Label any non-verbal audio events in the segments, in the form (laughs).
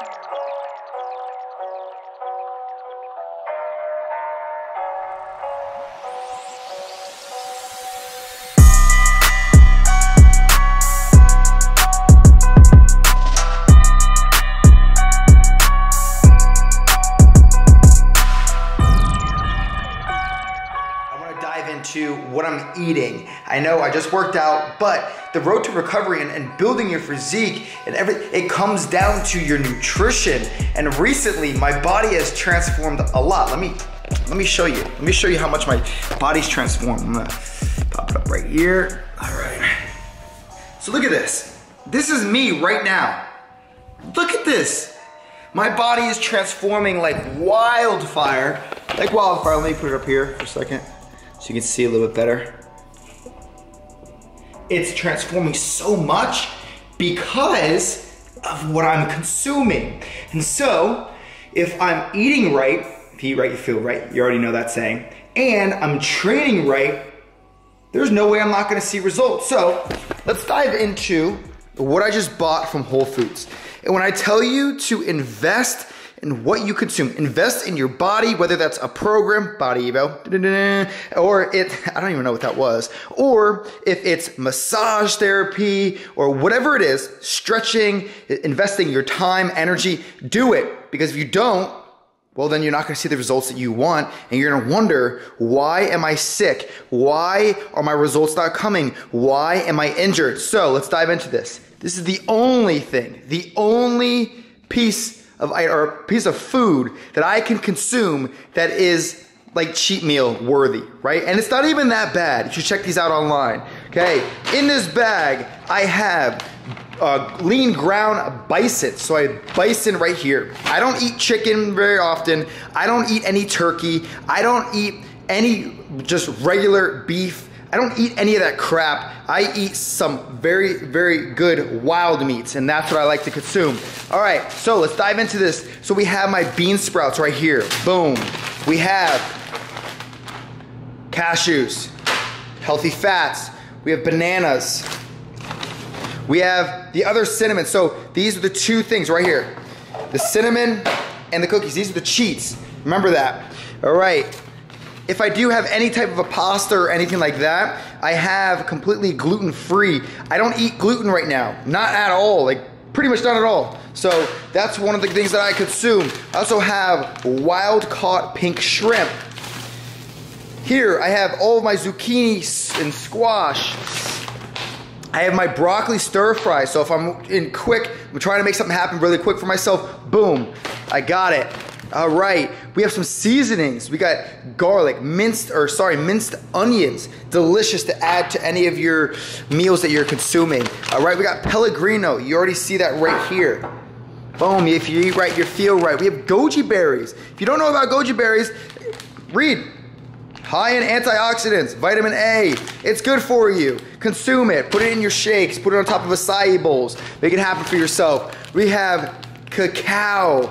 what I'm eating. I know I just worked out, but the road to recovery and, and building your physique and every it comes down to your nutrition. And recently, my body has transformed a lot. Let me let me show you. Let me show you how much my body's transformed. I'm gonna pop it up right here. All right. So look at this. This is me right now. Look at this. My body is transforming like wildfire. Like wildfire. Let me put it up here for a second so you can see a little bit better. It's transforming so much because of what I'm consuming. And so, if I'm eating right, if you eat right, you feel right, you already know that saying, and I'm training right, there's no way I'm not gonna see results. So, let's dive into what I just bought from Whole Foods. And when I tell you to invest in what you consume. Invest in your body, whether that's a program, Body Evo, (laughs) or it, (laughs) I don't even know what that was, or if it's massage therapy or whatever it is, stretching, investing your time, energy, do it. Because if you don't, well, then you're not going to see the results that you want. And you're to wonder, why am I sick? Why are my results not coming? Why am I injured? So let's dive into this. This is the only thing, the only piece of or a piece of food that I can consume that is like cheat meal worthy, right? And it's not even that bad. You should check these out online. Okay, in this bag I have uh, lean ground bison. So I bison right here. I don't eat chicken very often. I don't eat any turkey. I don't eat any just regular beef I don't eat any of that crap. I eat some very, very good wild meats, and that's what I like to consume. All right, so let's dive into this. So we have my bean sprouts right here. Boom. We have cashews, healthy fats. We have bananas. We have the other cinnamon. So these are the two things right here. The cinnamon and the cookies. These are the cheats. Remember that. All right. If I do have any type of a pasta or anything like that, I have completely gluten free. I don't eat gluten right now, not at all, like pretty much not at all. So that's one of the things that I consume. I also have wild caught pink shrimp. Here I have all of my zucchini and squash. I have my broccoli stir fry. So if I'm in quick, I'm trying to make something happen really quick for myself, boom, I got it. All right, we have some seasonings. We got garlic, minced, or sorry, minced onions. Delicious to add to any of your meals that you're consuming. All right, we got Pellegrino. You already see that right here. Boom, if you eat right, you feel right. We have goji berries. If you don't know about goji berries, read. High in antioxidants, vitamin A. It's good for you. Consume it. Put it in your shakes. Put it on top of acai bowls. Make it happen for yourself. We have cacao.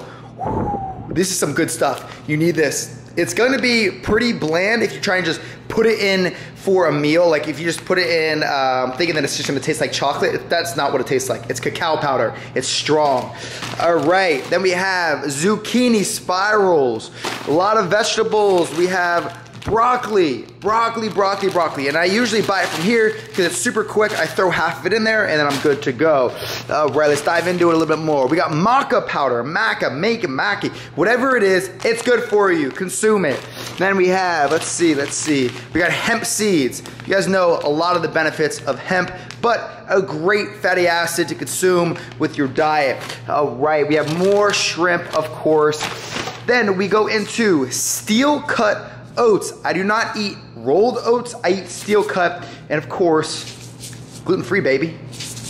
This is some good stuff. You need this. It's going to be pretty bland if you try and just put it in for a meal. Like if you just put it in um, thinking that it's just going to taste like chocolate, that's not what it tastes like. It's cacao powder. It's strong. All right. Then we have zucchini spirals. A lot of vegetables. We have broccoli, broccoli, broccoli, broccoli. And I usually buy it from here because it's super quick. I throw half of it in there and then I'm good to go. All right, let's dive into it a little bit more. We got maca powder, maca, make maki, whatever it is, it's good for you. Consume it. Then we have, let's see, let's see. We got hemp seeds. You guys know a lot of the benefits of hemp, but a great fatty acid to consume with your diet. All right, we have more shrimp, of course. Then we go into steel cut oats. I do not eat rolled oats. I eat steel cut. And of course, gluten-free, baby.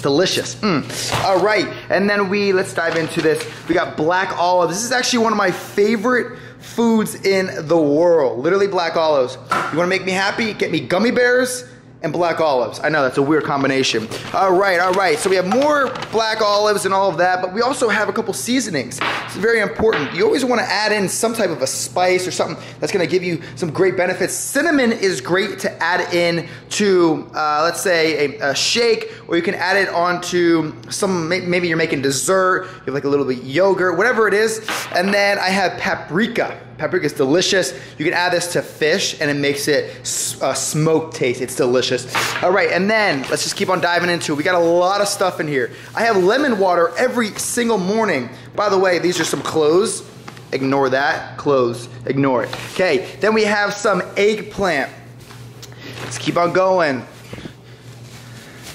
Delicious. Mm. All right, and then we, let's dive into this. We got black olives. This is actually one of my favorite foods in the world. Literally black olives. You wanna make me happy? Get me gummy bears, and black olives. I know that's a weird combination. All right, all right. So we have more black olives and all of that, but we also have a couple seasonings. It's very important. You always want to add in some type of a spice or something that's going to give you some great benefits. Cinnamon is great to add in to, uh, let's say, a, a, shake, or you can add it onto some, maybe you're making dessert, you have like a little bit of yogurt, whatever it is. And then I have paprika. Paprika is delicious. You can add this to fish and it makes it uh, smoked taste. It's delicious. All right, and then let's just keep on diving into it. We got a lot of stuff in here. I have lemon water every single morning. By the way, these are some clothes. Ignore that. Clothes. Ignore it. Okay, then we have some eggplant. Let's keep on going.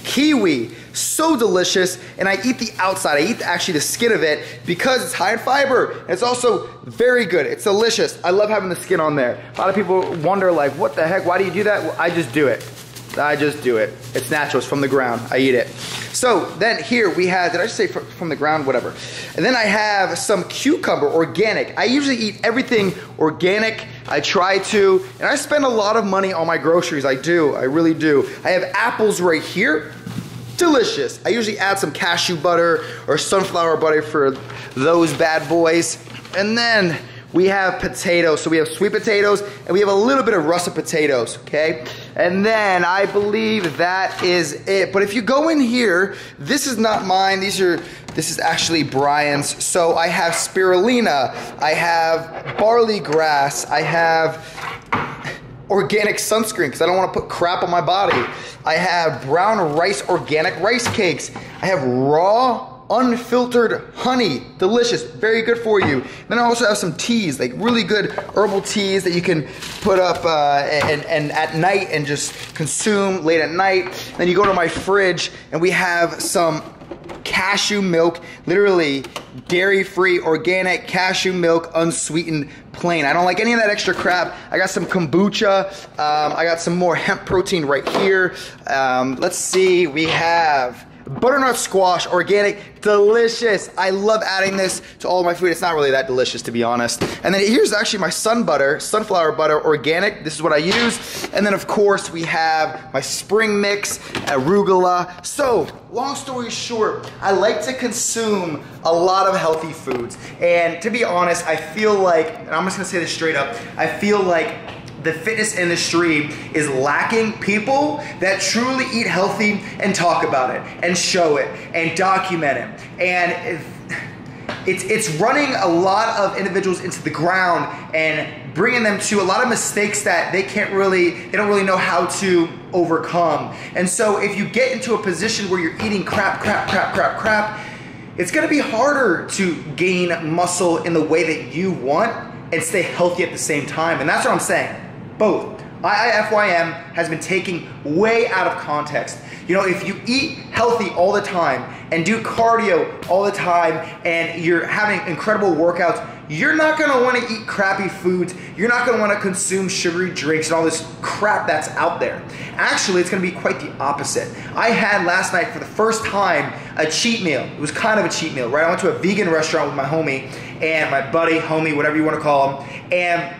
Kiwi so delicious and I eat the outside. I eat actually the skin of it because it's high in fiber. And it's also very good. It's delicious. I love having the skin on there. A lot of people wonder like, what the heck? Why do you do that? Well, I just do it. I just do it. It's natural. It's from the ground. I eat it. So then here we have, did I say from the ground? Whatever. And then I have some cucumber, organic. I usually eat everything organic. I try to, and I spend a lot of money on my groceries. I do. I really do. I have apples right here delicious. I usually add some cashew butter or sunflower butter for those bad boys. And then we have potatoes. So we have sweet potatoes and we have a little bit of russet potatoes, okay? And then I believe that is it. But if you go in here, this is not mine. These are, this is actually Brian's. So I have spirulina, I have barley grass, I have organic sunscreen because I don't want to put crap on my body. I have brown rice organic rice cakes. I have raw unfiltered honey. Delicious, very good for you. Then I also have some teas, like really good herbal teas that you can put up uh, and, and at night and just consume late at night. Then you go to my fridge and we have some cashew milk, literally dairy-free, organic cashew milk, unsweetened plain. I don't like any of that extra crap. I got some kombucha. Um, I got some more hemp protein right here. Um, let's see, we have butternut squash, organic, delicious. I love adding this to all my food. It's not really that delicious, to be honest. And then here's actually my sun butter, sunflower butter, organic. This is what I use. And then, of course, we have my spring mix, arugula. So, long story short, I like to consume a lot of healthy foods. And to be honest, I feel like, and I'm just gonna say this straight up, I feel like the fitness industry is lacking people that truly eat healthy and talk about it and show it and document it. And it's, it's running a lot of individuals into the ground and bringing them to a lot of mistakes that they can't really, they don't really know how to overcome. And so if you get into a position where you're eating crap, crap, crap, crap, crap, it's gonna be harder to gain muscle in the way that you want and stay healthy at the same time. And that's what I'm saying both. IIFYM has been taking way out of context. You know, if you eat healthy all the time and do cardio all the time and you're having incredible workouts, you're not gonna wanna eat crappy foods. You're not gonna wanna consume sugary drinks and all this crap that's out there. Actually, it's gonna be quite the opposite. I had last night for the first time a cheat meal. It was kind of a cheat meal, right? I went to a vegan restaurant with my homie and my buddy, homie, whatever you wanna call him, and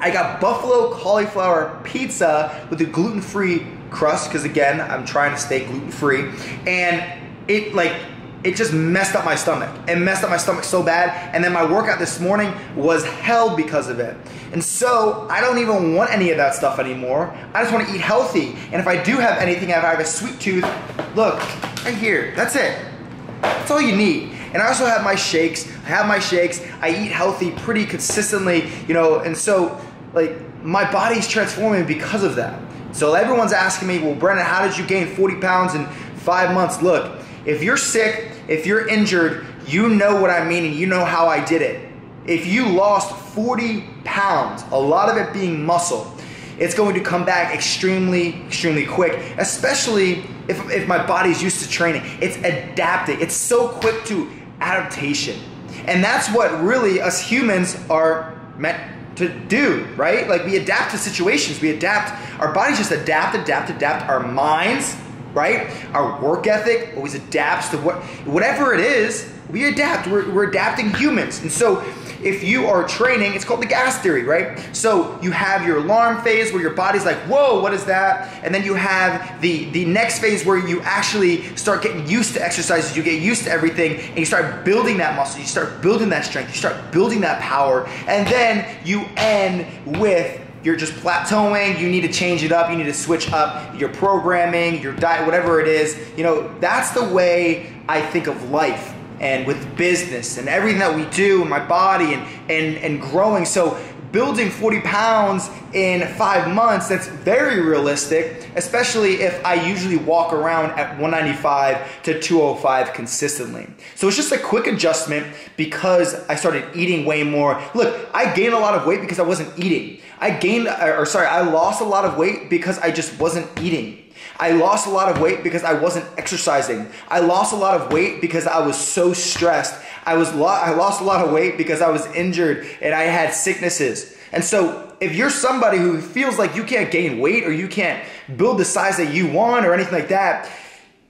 I got buffalo cauliflower pizza with a gluten-free crust because again, I'm trying to stay gluten-free, and it like it just messed up my stomach. It messed up my stomach so bad, and then my workout this morning was hell because of it. And so I don't even want any of that stuff anymore. I just want to eat healthy. And if I do have anything, if I have a sweet tooth, look right here. That's it. That's all you need. And I also have my shakes. I have my shakes. I eat healthy pretty consistently, you know, and so like my body's transforming because of that. So everyone's asking me, well, Brendan, how did you gain 40 pounds in five months? Look, if you're sick, if you're injured, you know what I mean and you know how I did it. If you lost 40 pounds, a lot of it being muscle, it's going to come back extremely, extremely quick, especially if, if my body's used to training. It's adapting, it's so quick to adaptation. And that's what really us humans are meant to do, right? Like we adapt to situations, we adapt, our bodies just adapt, adapt, adapt. Our minds, right? Our work ethic always adapts to what, whatever it is, we adapt. We're, we're adapting humans. And so if you are training, it's called the gas theory, right? So you have your alarm phase where your body's like, whoa, what is that? And then you have the, the next phase where you actually start getting used to exercises, you get used to everything, and you start building that muscle, you start building that strength, you start building that power, and then you end with you're just plateauing, you need to change it up, you need to switch up your programming, your diet, whatever it is. You know, that's the way I think of life and with business and everything that we do and my body and, and, and growing. So building 40 pounds in five months, that's very realistic, especially if I usually walk around at 195 to 205 consistently. So it's just a quick adjustment because I started eating way more. Look, I gained a lot of weight because I wasn't eating. I gained, or sorry, I lost a lot of weight because I just wasn't eating. I lost a lot of weight because I wasn't exercising. I lost a lot of weight because I was so stressed. I was lo- I lost a lot of weight because I was injured and I had sicknesses. And so if you're somebody who feels like you can't gain weight or you can't build the size that you want or anything like that,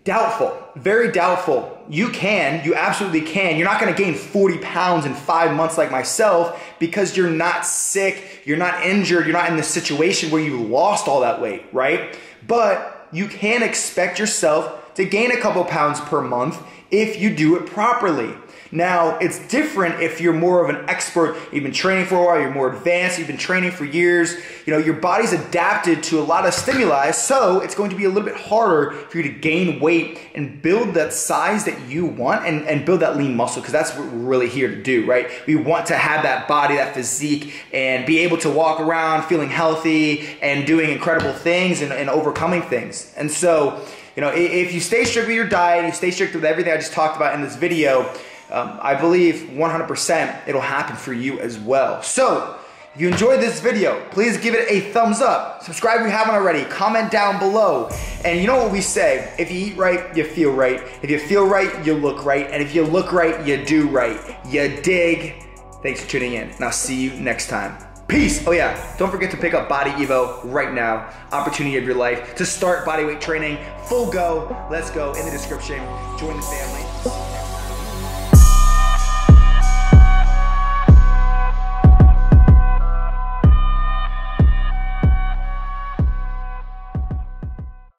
doubtful, very doubtful. You can, you absolutely can. You're not gonna gain 40 pounds in five months like myself because you're not sick, you're not injured, you're not in the situation where you lost all that weight, right? But you can expect yourself to gain a couple pounds per month if you do it properly. Now, it's different if you're more of an expert, you've been training for a while, you're more advanced, you've been training for years, you know, your body's adapted to a lot of stimuli, so it's going to be a little bit harder for you to gain weight and build that size that you want and, and build that lean muscle, because that's what we're really here to do, right? We want to have that body, that physique, and be able to walk around feeling healthy and doing incredible things and, and overcoming things. And so, you know, if you stay strict with your diet, you stay strict with everything I just talked about in this video, um, I believe 100% it'll happen for you as well. So, if you enjoyed this video, please give it a thumbs up. Subscribe if you haven't already. Comment down below. And you know what we say, if you eat right, you feel right. If you feel right, you look right. And if you look right, you do right. You dig. Thanks for tuning in, and I'll see you next time. Peace. Oh yeah, don't forget to pick up Body Evo right now. Opportunity of your life to start bodyweight training. Full go. Let's go in the description. Join the family.